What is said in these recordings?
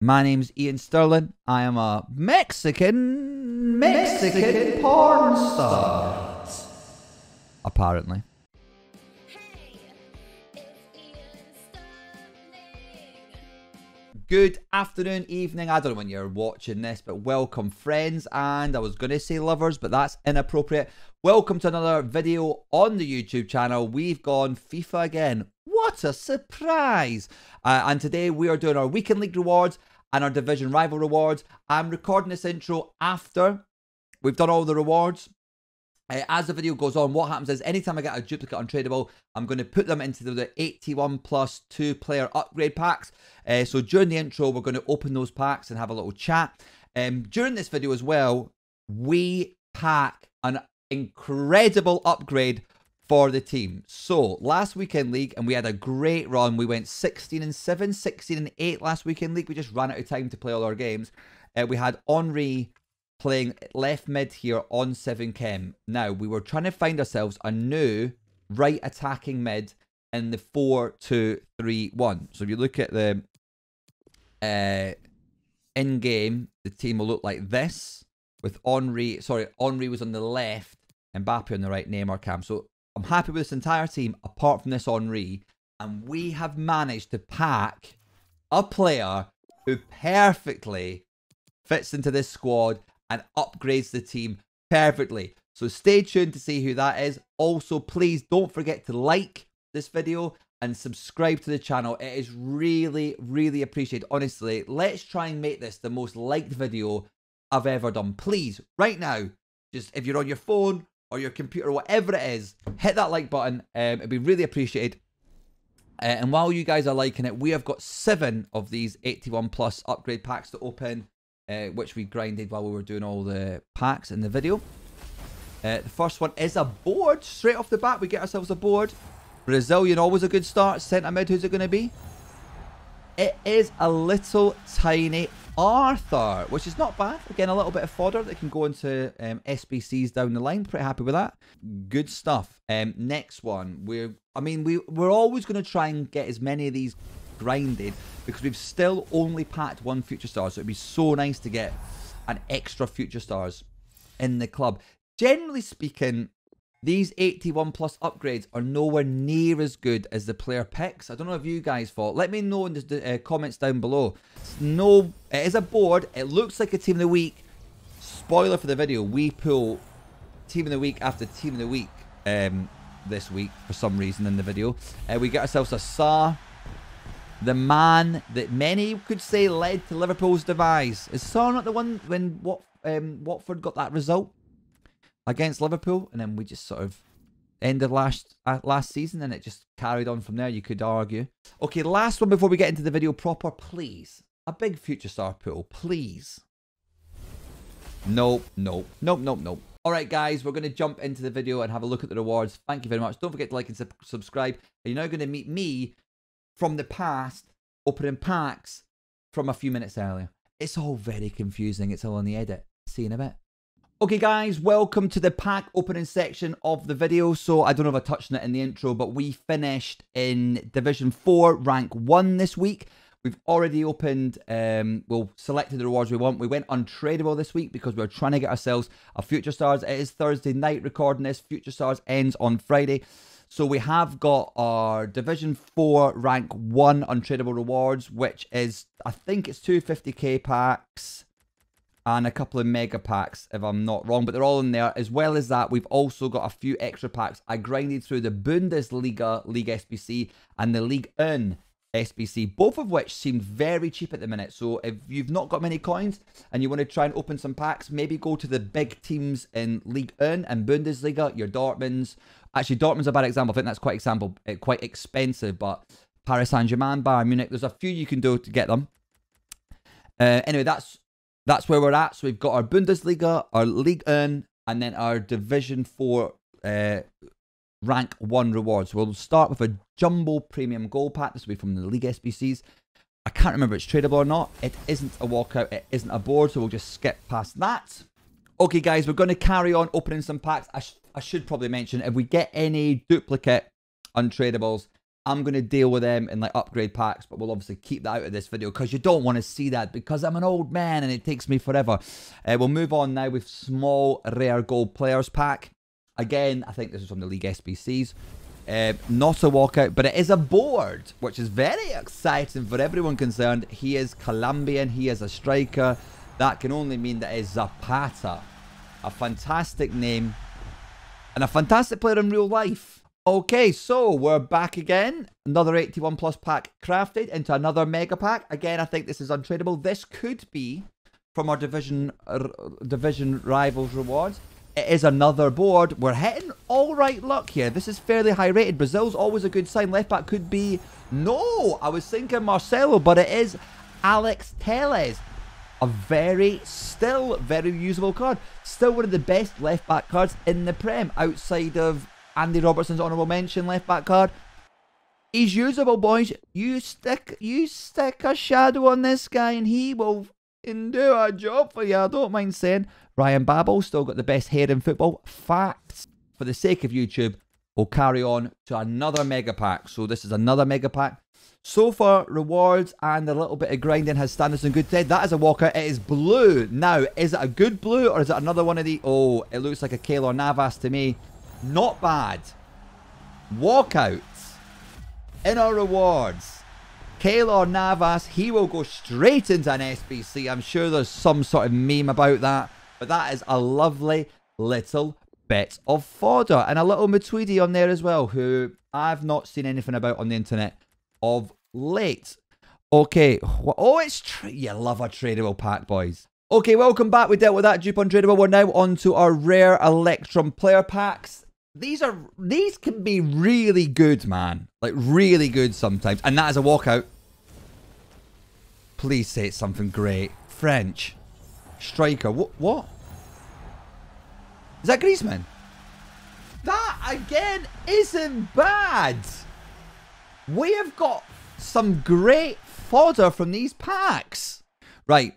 My name's Iain Stirling. I am a Mexican Mexican, Mexican porn star. Apparently. Good afternoon, evening. I don't know when you're watching this, but welcome, friends. And I was going to say lovers, but that's inappropriate. Welcome to another video on the YouTube channel. We've gone FIFA again. What a surprise! Uh, and today we are doing our Weekend League rewards and our Division Rival rewards. I'm recording this intro after we've done all the rewards. Uh, as the video goes on, what happens is anytime I get a duplicate untradeable, I'm going to put them into the 81 plus two player upgrade packs. Uh, so during the intro, we're going to open those packs and have a little chat. Um, during this video as well, we pack an incredible upgrade for the team. So last weekend league, and we had a great run. We went 16 and 7, 16 and 8 last weekend league. We just ran out of time to play all our games. Uh, we had Henry playing left mid here on 7 chem. Now, we were trying to find ourselves a new right attacking mid in the 4 2 3 1. So if you look at the uh, in game, the team will look like this with Henry. Sorry, Henry was on the left, Mbappe on the right, Neymar cam. So I'm happy with this entire team apart from this Henry. And we have managed to pack a player who perfectly fits into this squad and upgrades the team perfectly. So stay tuned to see who that is. Also, please don't forget to like this video and subscribe to the channel. It is really, really appreciated. Honestly, let's try and make this the most liked video I've ever done. Please, right now, just if you're on your phone or your computer, whatever it is, hit that like button. Um, it'd be really appreciated. Uh, and while you guys are liking it, we have got seven of these 81 plus upgrade packs to open, uh, which we grinded while we were doing all the packs in the video. Uh, the first one is a board. Straight off the bat, we get ourselves a board. Brazilian, always a good start. Centre mid, who's it going to be? It is a little tiny Arthur, which is not bad. Again, a little bit of fodder that can go into um, SBCs down the line. Pretty happy with that. Good stuff. Um, next one, we're I mean we we're always going to try and get as many of these grinded because we've still only packed one future star, so it'd be so nice to get an extra future stars in the club. Generally speaking, these 81 plus upgrades are nowhere near as good as the player picks. I don't know if you guys thought. Let me know in the uh, comments down below. No, it is a board. It looks like a team of the week. Spoiler for the video: we pull team of the week after team of the week um, this week for some reason in the video. Uh, we get ourselves a Sarr, the man that many could say led to Liverpool's demise. Is Sarr not the one when what um, Watford got that result? Against Liverpool, and then we just sort of ended last uh, last season, and it just carried on from there. You could argue. Okay, last one before we get into the video proper, please. A big future star pool, please. Nope, nope, nope, nope, nope. All right, guys, we're going to jump into the video and have a look at the rewards. Thank you very much. Don't forget to like and sub subscribe. And you're now going to meet me from the past opening packs from a few minutes earlier. It's all very confusing. It's all in the edit. See you in a bit. Okay guys, welcome to the pack opening section of the video. So I don't know if I touched on it in the intro, but we finished in Division 4, rank 1 this week. We've already opened, um, well, selected the rewards we want. We went untradeable this week because we are trying to get ourselves a Future Stars. It is Thursday night recording this. Future Stars ends on Friday. So we have got our Division 4 rank 1 untradeable rewards, which is, I think it's 250k packs and a couple of mega packs, if I'm not wrong, but they're all in there. As well as that, we've also got a few extra packs. I grinded through the Bundesliga League SBC and the Ligue 1 SBC, both of which seem very cheap at the minute. So if you've not got many coins and you want to try and open some packs, maybe go to the big teams in Ligue 1 and Bundesliga, your Dortmunds. Actually, Dortmund's a bad example. I think that's quite example, eh, quite expensive, but Paris Saint-Germain, Bayern Munich, there's a few you can do to get them. Uh, anyway, that's that's where we're at. So we've got our Bundesliga, our Ligue 1, and then our Division 4 uh, rank 1 rewards. We'll start with a Jumbo Premium Gold Pack. This will be from the League SBCs. I can't remember if it's tradable or not. It isn't a walkout. It isn't a board, so we'll just skip past that. Okay, guys, we're going to carry on opening some packs. I, sh I should probably mention, if we get any duplicate untradables, I'm going to deal with them in like upgrade packs, but we'll obviously keep that out of this video because you don't want to see that because I'm an old man and it takes me forever. Uh, we'll move on now with small rare gold players pack. Again, I think this is from the League SBCs. Uh, not a walkout, but it is a board, which is very exciting for everyone concerned. He is Colombian, he is a striker. That can only mean that is Zapata. A fantastic name and a fantastic player in real life. Okay, so we're back again. Another 81 plus pack crafted into another mega pack. Again, I think this is untradeable. This could be from our division uh, division rivals rewards. It is another board. We're hitting all right luck here. This is fairly high rated. Brazil's always a good sign. Left back could be... No, I was thinking Marcelo, but it is Alex Teles. A very, still very usable card. Still one of the best left back cards in the Prem outside of Andy Robertson's honourable mention left back card. He's usable, boys. You stick, you stick a shadow on this guy, and he will do a job for you. I don't mind saying. Ryan Babel still got the best hair in football. Facts. For the sake of YouTube, we'll carry on to another mega pack. So this is another mega pack. So far, rewards and a little bit of grinding has stand us in good stead. That is a walker. It is blue. Now, is it a good blue or is it another one of the... Oh, it looks like a Keylor Navas to me. Not bad. Walkouts. In our rewards. Keylor Navas, he will go straight into an SBC. I'm sure there's some sort of meme about that. But that is a lovely little bit of fodder. And a little Matuidi on there as well, who I've not seen anything about on the internet of late. Okay. Oh, it's... You love a tradable pack, boys. Okay, welcome back. We dealt with that dupe untradeable. We're now on to our rare Electrum player packs. These are... These can be really good, man. Like, really good sometimes. And that is a walkout. Please say it's something great. French. Striker. What? What? Is that Griezmann? That, again, isn't bad. We have got some great fodder from these packs. Right.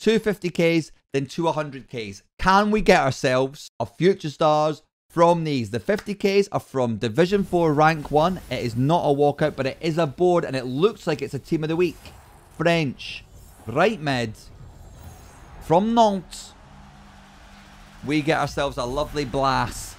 250Ks, then 200Ks. Can we get ourselves a future stars from these? The 50Ks are from Division 4 Rank 1. It is not a walkout, but it is a board, and it looks like it's a Team of the Week. French. Right mid from Nantes, we get ourselves a lovely Blas.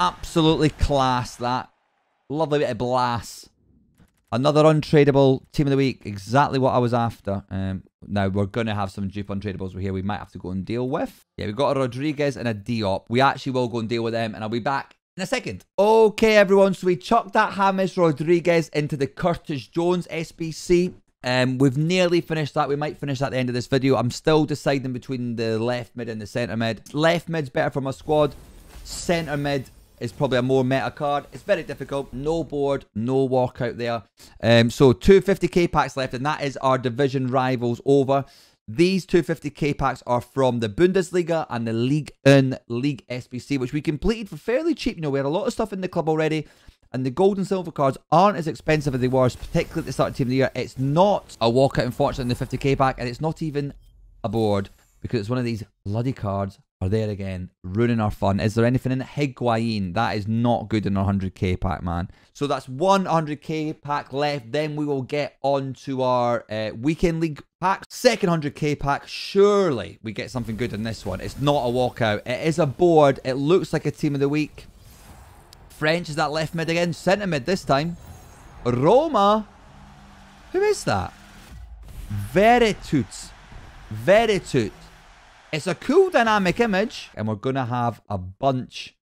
Absolutely class, that. Lovely bit of Blas. Another untradeable team of the week. Exactly what I was after. Um, now, we're going to have some dupe untradables here we might have to go and deal with. Yeah, we've got a Rodriguez and a Diop. We actually will go and deal with them, and I'll be back in a second. Okay, everyone. So we chucked that James Rodriguez into the Curtis Jones SBC. Um, we've nearly finished that. We might finish at the end of this video. I'm still deciding between the left mid and the centre mid. Left mid's better for my squad. Centre mid is probably a more meta card. It's very difficult. No board, no walkout there. Um, so 250k packs left, and that is our division rivals over. These 250k packs are from the Bundesliga and the League in League SBC, which we completed for fairly cheap. You know, we had a lot of stuff in the club already and the gold and silver cards aren't as expensive as they were, particularly at the start of the year. It's not a walkout, unfortunately, in the 50k pack, and it's not even a board because it's one of these bloody cards are there again, ruining our fun. Is there anything in Higuain? That is not good in our 100k pack, man. So that's one 100k pack left. Then we will get on to our uh, weekend league pack. Second 100k pack. Surely we get something good in this one. It's not a walkout. It is a board. It looks like a team of the week. French is that left mid again. Centre mid this time. Roma. Who is that? Veretout. Veretout. It's a cool dynamic image. And we're going to have a bunch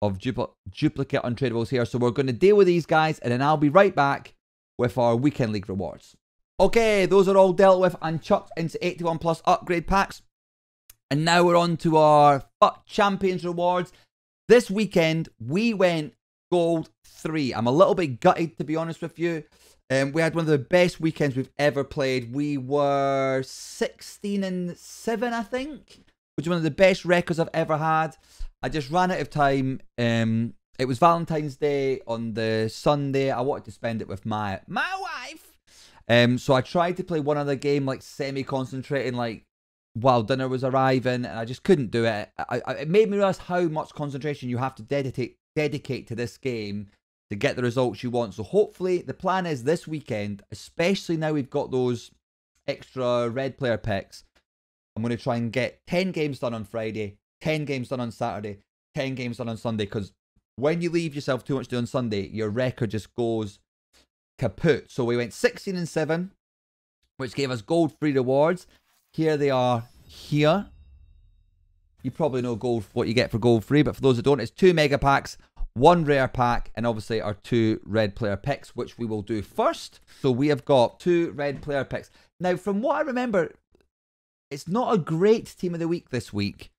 of dupl duplicate untradables here. So we're going to deal with these guys. And then I'll be right back with our Weekend League rewards. Okay, those are all dealt with and chucked into 81 plus upgrade packs. And now we're on to our Champions rewards. This weekend, we went gold three. I'm a little bit gutted, to be honest with you. Um, we had one of the best weekends we've ever played. We were 16 and 7, I think, which is one of the best records I've ever had. I just ran out of time. Um, it was Valentine's Day on the Sunday. I wanted to spend it with my my wife. Um, so I tried to play one other game, like semi-concentrating, like while dinner was arriving, and I just couldn't do it. I, I, it made me realize how much concentration you have to dedicate dedicate to this game to get the results you want. So hopefully the plan is this weekend, especially now we've got those extra red player picks. I'm going to try and get 10 games done on Friday, 10 games done on Saturday, 10 games done on Sunday because when you leave yourself too much to do on Sunday, your record just goes kaput. So we went 16 and 7, which gave us gold free rewards. Here they are here. You probably know gold what you get for gold free, but for those that don't, it's two mega packs, one rare pack, and obviously our two red player picks, which we will do first. So we have got two red player picks. Now, from what I remember, it's not a great team of the week this week.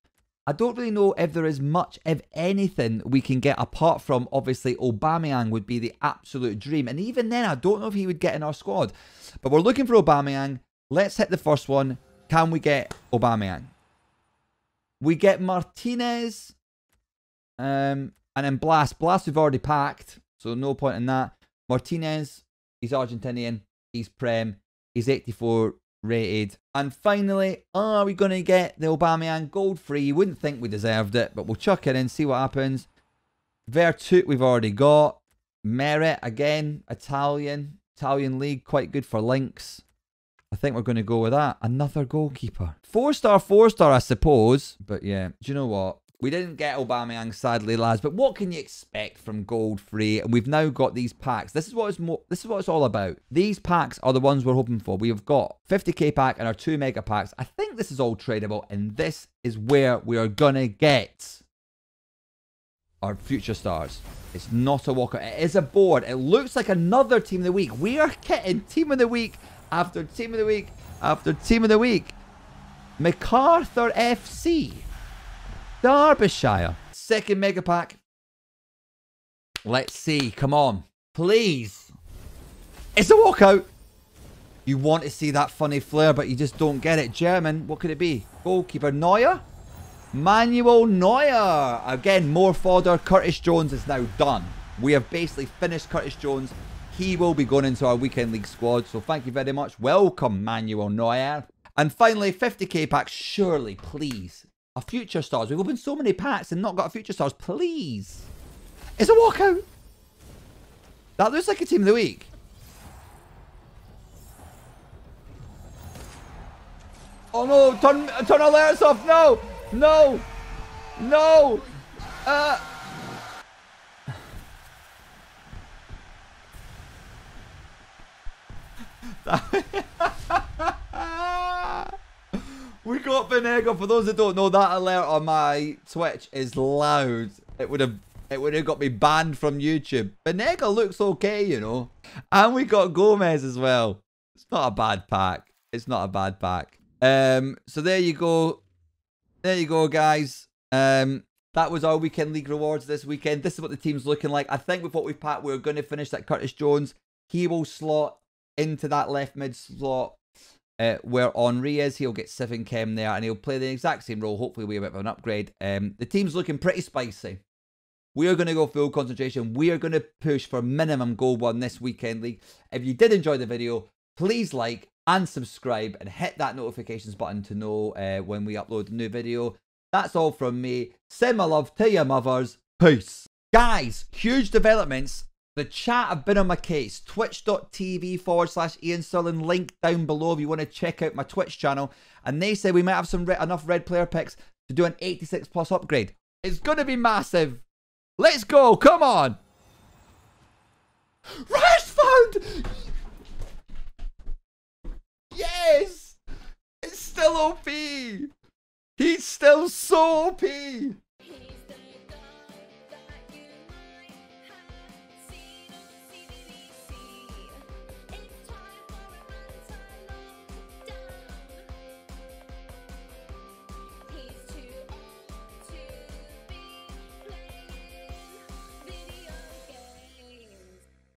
I don't really know if there is much, if anything, we can get apart from obviously Aubameyang would be the absolute dream. And even then, I don't know if he would get in our squad. But we're looking for Aubameyang. Let's hit the first one. Can we get Aubameyang? We get Martinez. Um, and then Blas. Blas we've already packed. So no point in that. Martinez. He's Argentinian. He's Prem. He's 84 rated. And finally, are we going to get the Aubameyang gold free? You wouldn't think we deserved it, but we'll chuck it in, see what happens. Veretout we've already got. Meret, again, Italian. Italian league, quite good for links. I think we're going to go with that. Another goalkeeper. Four star, four star, I suppose. But yeah, do you know what? We didn't get Aubameyang, sadly, lads. But what can you expect from Gold Free? And we've now got these packs. This is what it's more. This is what it's all about. These packs are the ones we're hoping for. We have got 50k pack and our two mega packs. I think this is all tradable, and this is where we are gonna get our future stars. It's not a walker. It is a board. It looks like another team of the week. We are getting team of the week after team of the week after team of the week. MacArthur FC. Derbyshire. Second mega pack. Let's see. Come on. Please. It's a walkout. You want to see that funny flair, but you just don't get it. German. What could it be? Goalkeeper Neuer? Manuel Neuer. Again, more fodder. Curtis Jones is now done. We have basically finished Curtis Jones. He will be going into our weekend league squad. So thank you very much. Welcome, Manuel Neuer. And finally, 50k pack. Surely, please a future stars. We've opened so many packs and not got future stars. Please. It's a walkout. That looks like a team of the week. Oh no, turn turn alerts off. No. No. No. Uh We got Banega. For those that don't know, that alert on my Twitch is loud. It would have it would have got me banned from YouTube. Banega looks okay, you know. And we got Gomez as well. It's not a bad pack. It's not a bad pack. Um, so there you go. There you go, guys. Um, that was our weekend league rewards this weekend. This is what the team's looking like. I think with what we've packed, we're going to finish that Curtis Jones. He will slot into that left mid slot uh, where Henry is, he'll get 7 chem there and he'll play the exact same role. Hopefully, we have a bit of an upgrade. Um, the team's looking pretty spicy. We are going to go full concentration. We are going to push for minimum goal one this weekend league. If you did enjoy the video, please like and subscribe and hit that notifications button to know uh, when we upload a new video. That's all from me. Send my love to your mothers. Peace. Guys, huge developments the chat have been on my case. Twitch.tv forward slash Iain Stirling. Link down below if you want to check out my Twitch channel. And they say we might have some enough red player picks to do an 86 plus upgrade. It's going to be massive. Let's go. Come on. Rashford! Yes! It's still OP! He's still so OP!